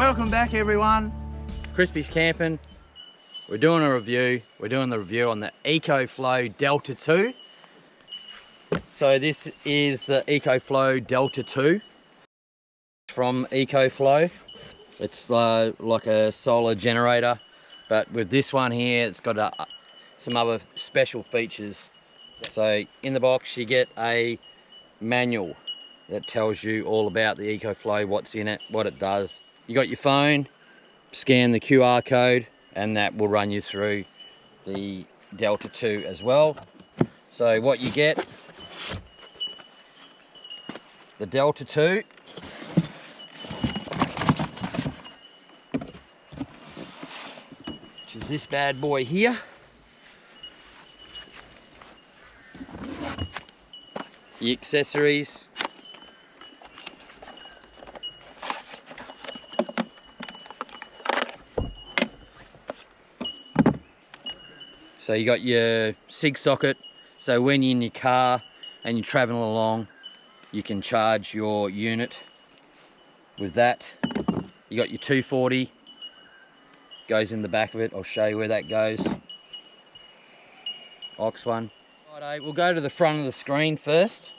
Welcome back everyone. Chrispy's Camping. We're doing a review. We're doing the review on the EcoFlow Delta 2. So this is the EcoFlow Delta 2 from EcoFlow. It's uh, like a solar generator, but with this one here, it's got a, some other special features. So in the box, you get a manual that tells you all about the EcoFlow, what's in it, what it does. You got your phone, scan the QR code, and that will run you through the Delta 2 as well. So what you get, the Delta 2, which is this bad boy here. The accessories, So you got your cig socket. So when you're in your car and you're traveling along, you can charge your unit with that. You got your 240, goes in the back of it. I'll show you where that goes. Ox one. Righto, we'll go to the front of the screen first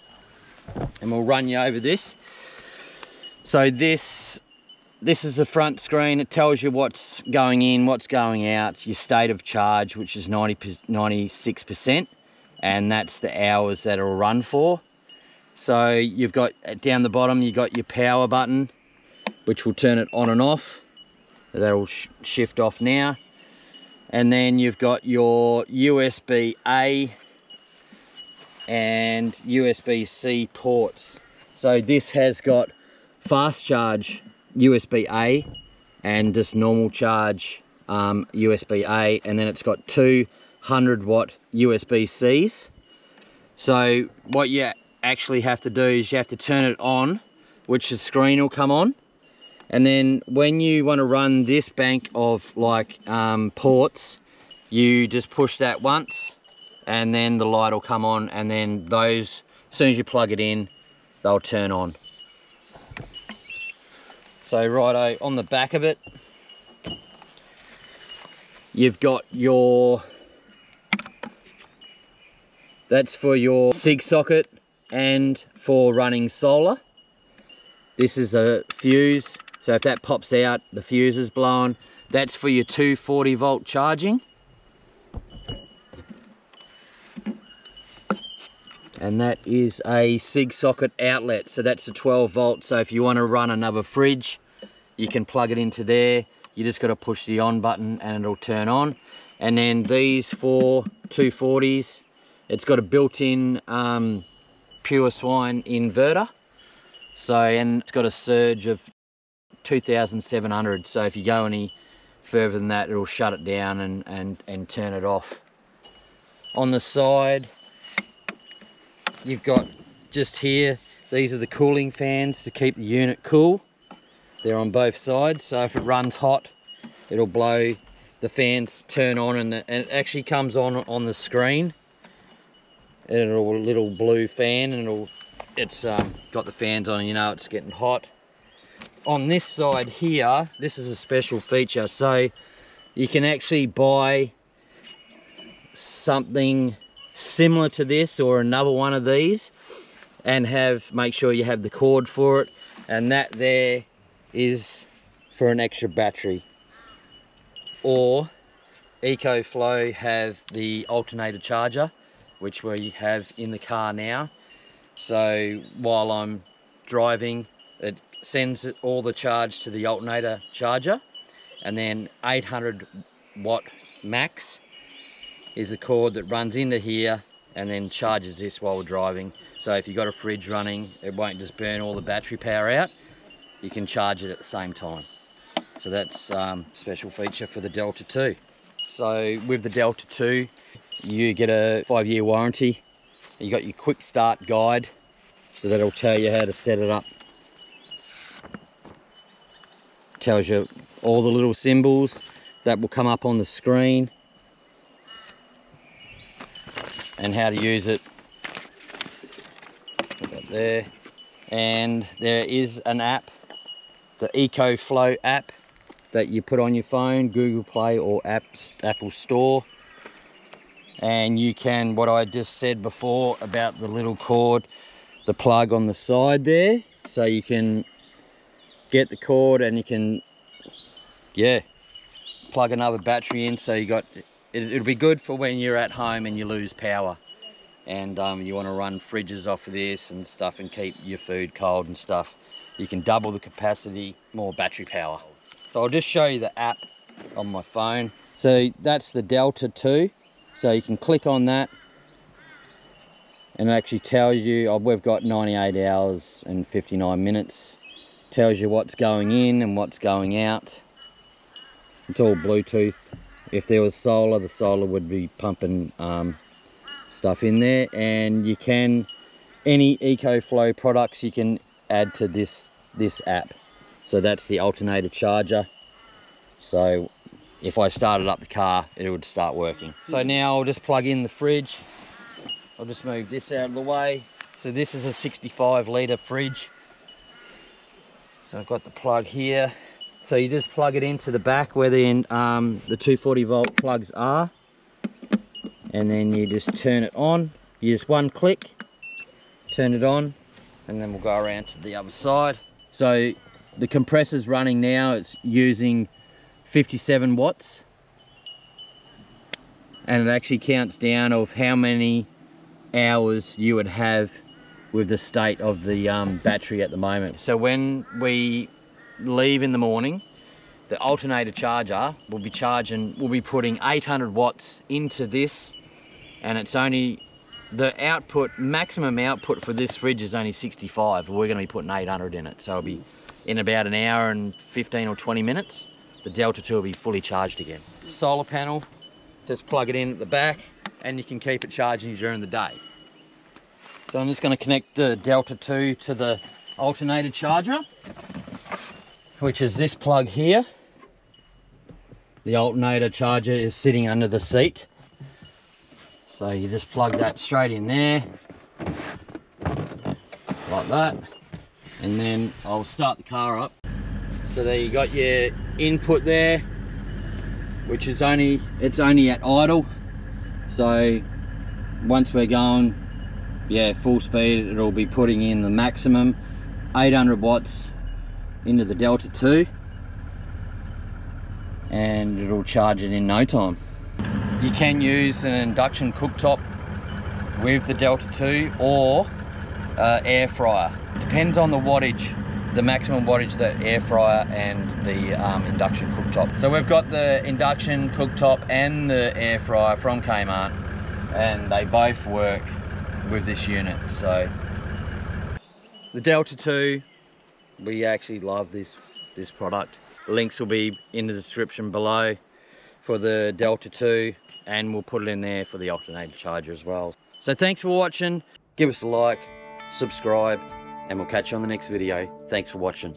and we'll run you over this. So this this is the front screen. It tells you what's going in, what's going out, your state of charge, which is 90, 96%, and that's the hours that it'll run for. So you've got, down the bottom, you've got your power button, which will turn it on and off. That'll sh shift off now. And then you've got your USB-A and USB-C ports. So this has got fast charge USB-A and just normal charge um, USB-A and then it's got two 100 watt USB-Cs. So what you actually have to do is you have to turn it on, which the screen will come on. And then when you want to run this bank of like um, ports, you just push that once and then the light will come on and then those, as soon as you plug it in, they'll turn on. So righto, on the back of it, you've got your, that's for your cig socket and for running solar. This is a fuse, so if that pops out, the fuse is blown. That's for your 240 volt charging. and that is a cig socket outlet so that's a 12 volt so if you want to run another fridge you can plug it into there. You just got to push the on button and it'll turn on. And then these four 240s it's got a built-in um, pure sine inverter. So and it's got a surge of 2700 so if you go any further than that it'll shut it down and and and turn it off. On the side you've got just here these are the cooling fans to keep the unit cool they're on both sides so if it runs hot it'll blow the fans turn on and, the, and it actually comes on on the screen. And it'll a little blue fan and it'll it's um, got the fans on you know it's getting hot. On this side here this is a special feature so you can actually buy something similar to this or another one of these and have make sure you have the cord for it. And that there is for an extra battery or EcoFlow have the alternator charger which we have in the car now so while I'm driving it sends all the charge to the alternator charger and then 800 watt max is a cord that runs into here and then charges this while we're driving. So if you've got a fridge running, it won't just burn all the battery power out. You can charge it at the same time. So that's um, special feature for the Delta 2. So with the Delta 2, you get a five year warranty. You got your quick start guide, so that'll tell you how to set it up. Tells you all the little symbols that will come up on the screen and how to use it. there. And there is an app the EcoFlow app that you put on your phone, Google Play or apps, Apple Store. And you can, what I just said before about the little cord, the plug on the side there. So you can get the cord and you can, yeah, plug another battery in. So you got, it, will be good for when you're at home and you lose power. And um, you want to run fridges off of this and stuff and keep your food cold and stuff. You can double the capacity, more battery power. So I'll just show you the app on my phone. So that's the Delta 2. So you can click on that and it actually tells you, oh, we've got 98 hours and 59 minutes. Tells you what's going in and what's going out. It's all Bluetooth. If there was solar, the solar would be pumping um, stuff in there. And you can, any EcoFlow products you can add to this, this app. So that's the alternator charger. So if I started up the car, it would start working. So now I'll just plug in the fridge. I'll just move this out of the way. So this is a 65 litre fridge. So I've got the plug here. So you just plug it into the back where the, um, the 240 volt plugs are. And then you just turn it on. You just one click, turn it on, and then we'll go around to the other side. So the compressor's running now, it's using 57 watts. And it actually counts down of how many hours you would have with the state of the um, battery at the moment. So when we leave in the morning, the alternator charger will be charging, we'll be putting 800 watts into this and it's only the output, maximum output for this fridge is only 65. We're gonna be putting 800 in it. So it'll be in about an hour and 15 or 20 minutes, the Delta 2 will be fully charged again. Solar panel, just plug it in at the back and you can keep it charging during the day. So I'm just gonna connect the Delta 2 to the alternator charger, which is this plug here. The alternator charger is sitting under the seat. So you just plug that straight in there, like that. And then I'll start the car up. So there you got your input there, which is only, it's only at idle. So once we're going, yeah, full speed, it'll be putting in the maximum 800 watts into the Delta 2 and it'll charge it in no time. You can use an induction cooktop with the Delta 2 or uh, air fryer. Depends on the wattage, the maximum wattage that air fryer and the um, induction cooktop. So we've got the induction cooktop and the air fryer from Kmart and they both work with this unit. So the Delta 2, we actually love this, this product. Links will be in the description below for the Delta 2 and we'll put it in there for the alternator charger as well. So thanks for watching. Give us a like, subscribe, and we'll catch you on the next video. Thanks for watching.